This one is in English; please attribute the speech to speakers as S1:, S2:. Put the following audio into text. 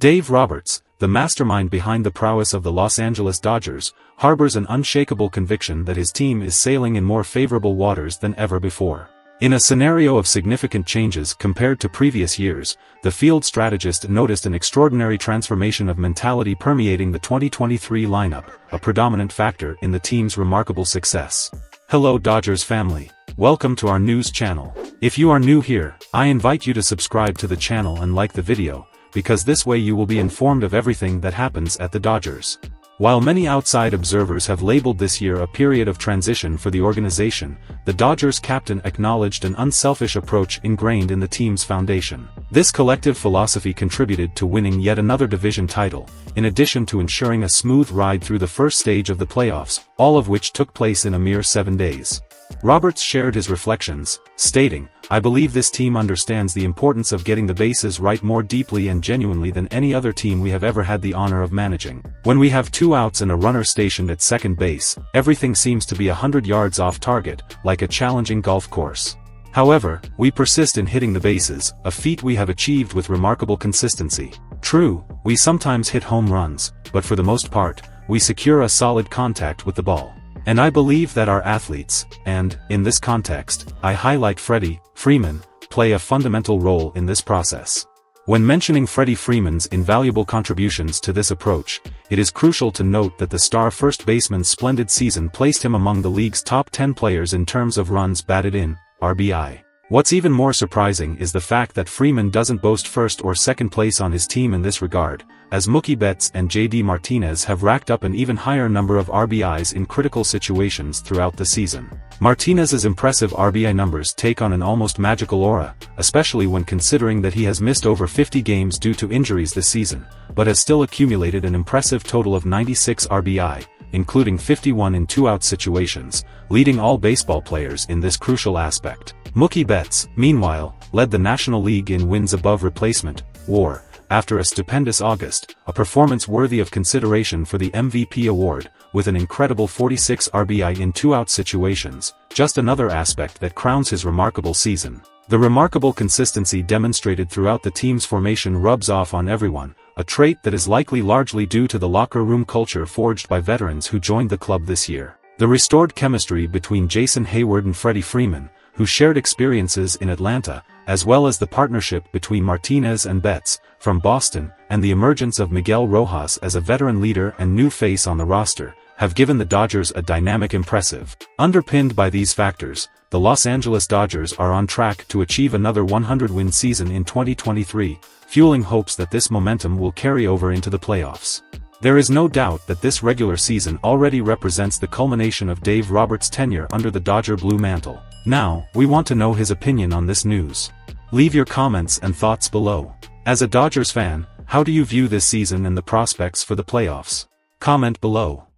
S1: Dave Roberts, the mastermind behind the prowess of the Los Angeles Dodgers, harbors an unshakable conviction that his team is sailing in more favorable waters than ever before. In a scenario of significant changes compared to previous years, the field strategist noticed an extraordinary transformation of mentality permeating the 2023 lineup, a predominant factor in the team's remarkable success. Hello Dodgers family. Welcome to our news channel. If you are new here, I invite you to subscribe to the channel and like the video, because this way you will be informed of everything that happens at the Dodgers. While many outside observers have labeled this year a period of transition for the organization, the Dodgers captain acknowledged an unselfish approach ingrained in the team's foundation. This collective philosophy contributed to winning yet another division title, in addition to ensuring a smooth ride through the first stage of the playoffs, all of which took place in a mere seven days. Roberts shared his reflections, stating, I believe this team understands the importance of getting the bases right more deeply and genuinely than any other team we have ever had the honor of managing. When we have two outs and a runner stationed at second base, everything seems to be a hundred yards off target, like a challenging golf course. However, we persist in hitting the bases, a feat we have achieved with remarkable consistency. True, we sometimes hit home runs, but for the most part, we secure a solid contact with the ball. And I believe that our athletes, and, in this context, I highlight Freddie, Freeman, play a fundamental role in this process. When mentioning Freddie Freeman's invaluable contributions to this approach, it is crucial to note that the star first baseman's splendid season placed him among the league's top 10 players in terms of runs batted in, RBI. What's even more surprising is the fact that Freeman doesn't boast first or second place on his team in this regard, as Mookie Betts and JD Martinez have racked up an even higher number of RBIs in critical situations throughout the season. Martinez's impressive RBI numbers take on an almost magical aura, especially when considering that he has missed over 50 games due to injuries this season, but has still accumulated an impressive total of 96 RBI, including 51 in two-out situations, leading all baseball players in this crucial aspect. Mookie Betts, meanwhile, led the National League in wins above replacement, WAR, after a stupendous August, a performance worthy of consideration for the MVP award, with an incredible 46 RBI in two-out situations, just another aspect that crowns his remarkable season. The remarkable consistency demonstrated throughout the team's formation rubs off on everyone, a trait that is likely largely due to the locker room culture forged by veterans who joined the club this year. The restored chemistry between Jason Heyward and Freddie Freeman, who shared experiences in Atlanta, as well as the partnership between Martinez and Betts, from Boston, and the emergence of Miguel Rojas as a veteran leader and new face on the roster, have given the Dodgers a dynamic impressive. Underpinned by these factors, the Los Angeles Dodgers are on track to achieve another 100-win season in 2023, fueling hopes that this momentum will carry over into the playoffs. There is no doubt that this regular season already represents the culmination of Dave Roberts' tenure under the Dodger blue mantle. Now, we want to know his opinion on this news. Leave your comments and thoughts below. As a Dodgers fan, how do you view this season and the prospects for the playoffs? Comment below.